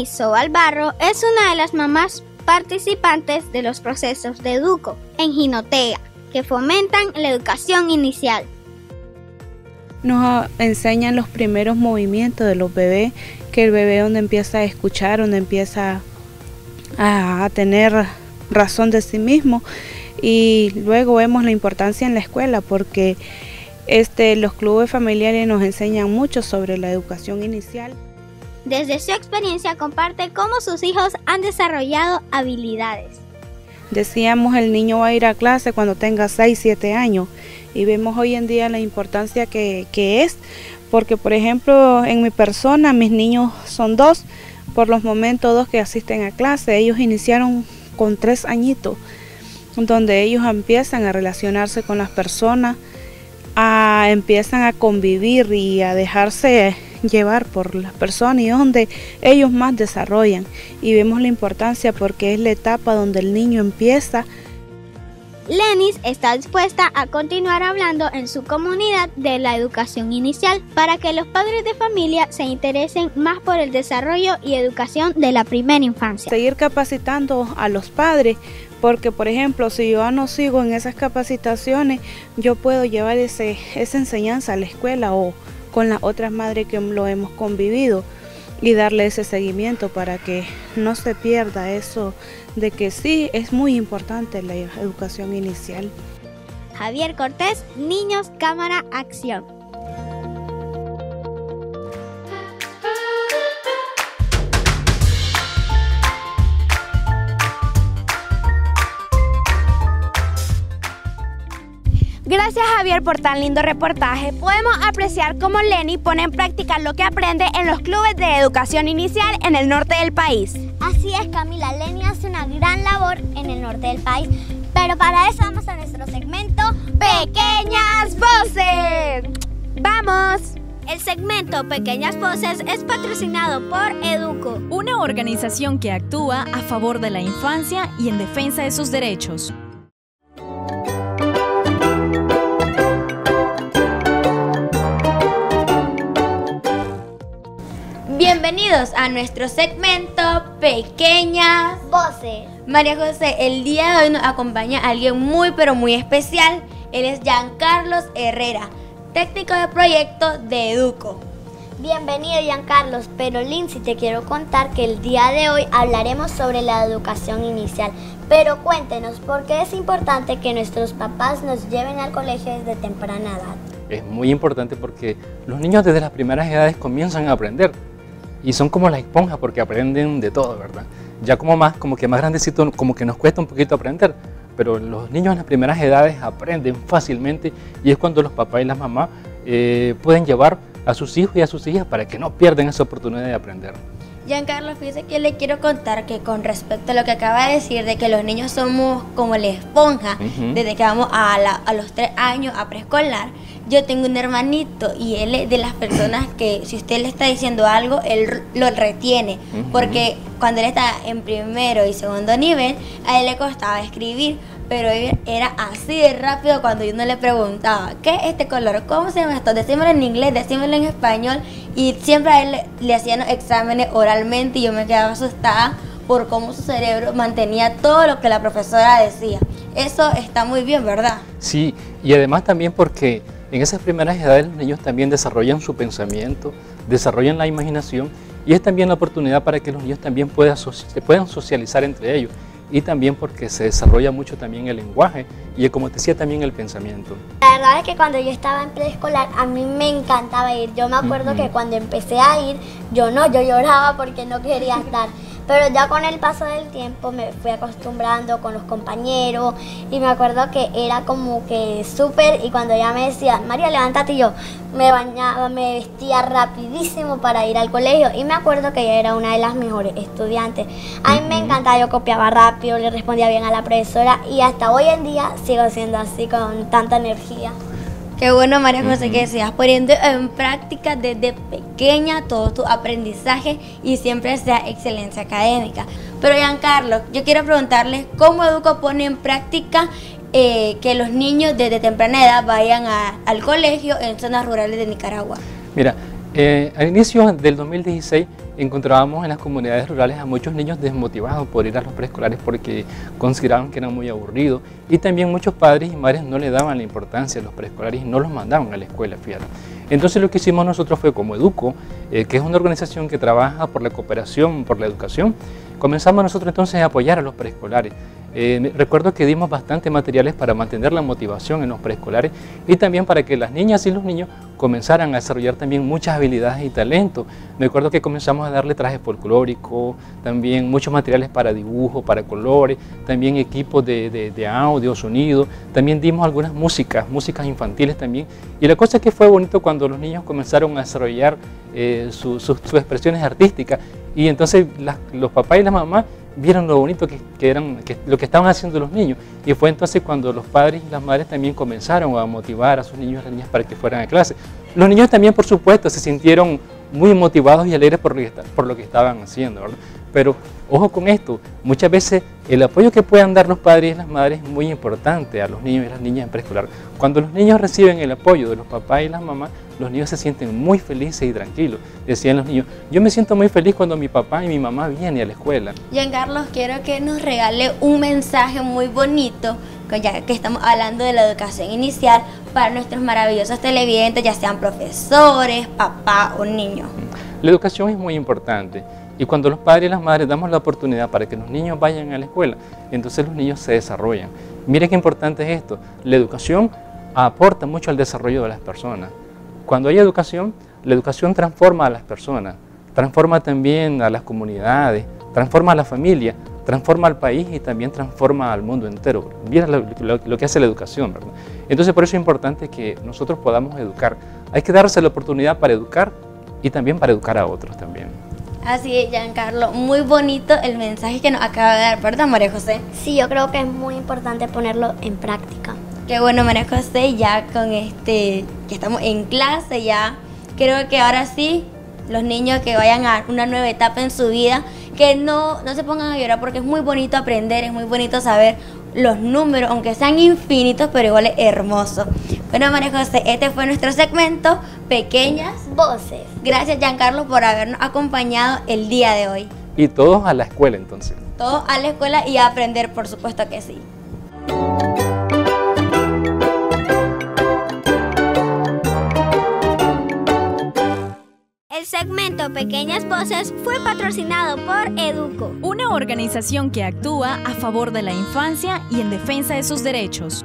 Lenny Sobalbarro es una de las mamás participantes de los procesos de Educo en Ginotea, que fomentan la educación inicial. Nos enseñan los primeros movimientos de los bebés, que el bebé donde empieza a escuchar, donde empieza a, tener razón de sí mismo y luego vemos la importancia en la escuela porque este, los clubes familiares nos enseñan mucho sobre la educación inicial. Desde su experiencia comparte cómo sus hijos han desarrollado habilidades. Decíamos el niño va a ir a clase cuando tenga 6, 7 años y vemos hoy en día la importancia que, que es porque por ejemplo en mi persona mis niños son dos, por los momentos dos que asisten a clase, ellos iniciaron con tres añitos, donde ellos empiezan a relacionarse con las personas, a, empiezan a convivir y a dejarse llevar por las personas y donde ellos más desarrollan y vemos la importancia porque es la etapa donde el niño empieza Lenis está dispuesta a continuar hablando en su comunidad de la educación inicial para que los padres de familia se interesen más por el desarrollo y educación de la primera infancia. Seguir capacitando a los padres porque por ejemplo si yo no sigo en esas capacitaciones yo puedo llevar ese, esa enseñanza a la escuela o con las otras madres que lo hemos convivido y darle ese seguimiento para que no se pierda eso de que sí es muy importante la educación inicial. Javier Cortés, Niños, Cámara, Acción. Gracias Javier por tan lindo reportaje. Podemos apreciar cómo Lenny pone en práctica lo que aprende en los clubes de educación inicial en el norte del país. Así es Camila, Lenny hace una gran labor en el norte del país. Pero para eso vamos a nuestro segmento Pequeñas Voces. ¡Vamos! El segmento Pequeñas Voces es patrocinado por Educo, una organización que actúa a favor de la infancia y en defensa de sus derechos. Bienvenidos a nuestro segmento Pequeñas Voces. María José, el día de hoy nos acompaña alguien muy pero muy especial. Él es Giancarlos Herrera, técnico de proyecto de Educo. Bienvenido Giancarlos, pero Lindsay te quiero contar que el día de hoy hablaremos sobre la educación inicial. Pero cuéntenos, ¿por qué es importante que nuestros papás nos lleven al colegio desde temprana edad? Es muy importante porque los niños desde las primeras edades comienzan a aprender y son como las esponjas porque aprenden de todo, ¿verdad? Ya como más, como que más grandecito, como que nos cuesta un poquito aprender, pero los niños en las primeras edades aprenden fácilmente y es cuando los papás y las mamás eh, pueden llevar a sus hijos y a sus hijas para que no pierdan esa oportunidad de aprender. Giancarlo, fíjese que le quiero contar que con respecto a lo que acaba de decir, de que los niños somos como la esponja, desde que vamos a, a los tres años a preescolar, yo tengo un hermanito y él es de las personas que si usted le está diciendo algo, él lo retiene. Porque cuando él estaba en primero y segundo nivel, a él le costaba escribir. Pero era así de rápido cuando yo no le preguntaba, ¿qué es este color? ¿Cómo se llama esto? Decímelo en inglés, decímelo en español. Y siempre a él le, hacían exámenes oralmente y yo me quedaba asustada por cómo su cerebro mantenía todo lo que la profesora decía. Eso está muy bien, ¿verdad? Sí, y además también porque en esas primeras edades los niños también desarrollan su pensamiento, desarrollan la imaginación y es también la oportunidad para que los niños también se puedan socializar entre ellos y también porque se desarrolla mucho también el lenguaje y como te decía también el pensamiento. La verdad es que cuando yo estaba en preescolar a mí me encantaba ir. Yo me acuerdo que cuando empecé a ir, yo no, yo lloraba porque no quería estar. Pero ya con el paso del tiempo me fui acostumbrando con los compañeros y me acuerdo que era como que súper y cuando ya me decía, María, levántate y yo me bañaba, me vestía rapidísimo para ir al colegio y me acuerdo que ella era una de las mejores estudiantes. A mí me encantaba, yo copiaba rápido, le respondía bien a la profesora y hasta hoy en día sigo siendo así con tanta energía. Qué bueno, María José, que sigas poniendo en práctica desde pequeña todo tu aprendizaje y siempre sea excelencia académica. Pero, Giancarlo, yo quiero preguntarles cómo Educo pone en práctica eh, que los niños desde temprana edad vayan al colegio en zonas rurales de Nicaragua. Mira, Eh, al inicio del 2016 encontrábamos en las comunidades rurales a muchos niños desmotivados por ir a los preescolares porque consideraban que eran muy aburridos y también muchos padres y madres no le daban la importancia a los preescolares y no los mandaban a la escuela, fíjate. Entonces lo que hicimos nosotros fue como Educo, eh, que es una organización que trabaja por la cooperación, por la educación, comenzamos nosotros entonces a apoyar a los preescolares. Eh, recuerdo que dimos bastante materiales para mantener la motivación en los preescolares y también para que las niñas y los niños comenzaran a desarrollar también muchas habilidades y talentos. Me acuerdo que comenzamos a darle trajes folclóricos, también muchos materiales para dibujo, para colores, también equipos de, audio, sonido, también dimos algunas músicas, músicas infantiles también. Y la cosa que fue bonito cuando los niños comenzaron a desarrollar eh, sus expresiones artísticas y entonces los papás y las mamás vieron lo bonito que, eran, que, lo que estaban haciendo los niños. Y fue entonces cuando los padres y las madres también comenzaron a motivar a sus niños y las niñas para que fueran a clase. Los niños también, por supuesto, se sintieron muy motivados y alegres por lo que, por lo que estaban haciendo. Pero ojo con esto, muchas veces el apoyo que puedan dar los padres y las madres es muy importante a los niños y las niñas en preescolar. Cuando los niños reciben el apoyo de los papás y las mamás, los niños se sienten muy felices y tranquilos. Decían los niños, yo me siento muy feliz cuando mi papá y mi mamá vienen a la escuela. Giancarlos, quiero que nos regale un mensaje muy bonito, ya que estamos hablando de la educación inicial, para nuestros maravillosos televidentes, ya sean profesores, papá o niños. La educación es muy importante. Y cuando los padres y las madres damos la oportunidad para que los niños vayan a la escuela, entonces los niños se desarrollan. Mire qué importante es esto. La educación aporta mucho al desarrollo de las personas. Cuando hay educación, la educación transforma a las personas, transforma también a las comunidades, transforma a la familia, transforma al país y también transforma al mundo entero. Mira lo, que hace la educación, ¿verdad? Entonces por eso es importante que nosotros podamos educar. Hay que darse la oportunidad para educar y también para educar a otros también. Así es, Giancarlo. Muy bonito el mensaje que nos acaba de dar, ¿verdad, María José? Sí, yo creo que es muy importante ponerlo en práctica. Qué bueno, María José, ya con este, que estamos en clase, ya creo que ahora sí, los niños que vayan a una nueva etapa en su vida, que no, no se pongan a llorar porque es muy bonito aprender, es muy bonito saber los números, aunque sean infinitos, pero igual es hermoso. Bueno, María José, este fue nuestro segmento, Pequeñas Voces. Gracias, Giancarlo, por habernos acompañado el día de hoy. Y todos a la escuela, entonces. Todos a la escuela y a aprender, por supuesto que sí. Pequeñas Voces fue patrocinado por Educo, una organización que actúa a favor de la infancia y en defensa de sus derechos.